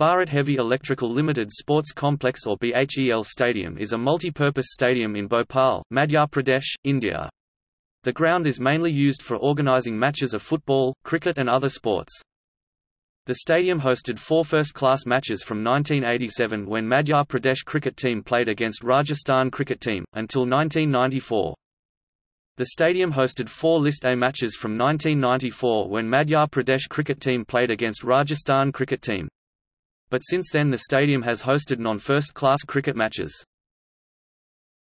Bharat Heavy Electrical Limited Sports Complex or BHEL Stadium is a multi-purpose stadium in Bhopal, Madhya Pradesh, India. The ground is mainly used for organising matches of football, cricket and other sports. The stadium hosted four first-class matches from 1987 when Madhya Pradesh cricket team played against Rajasthan cricket team, until 1994. The stadium hosted four List A matches from 1994 when Madhya Pradesh cricket team played against Rajasthan cricket team. But since then the stadium has hosted non-first-class cricket matches.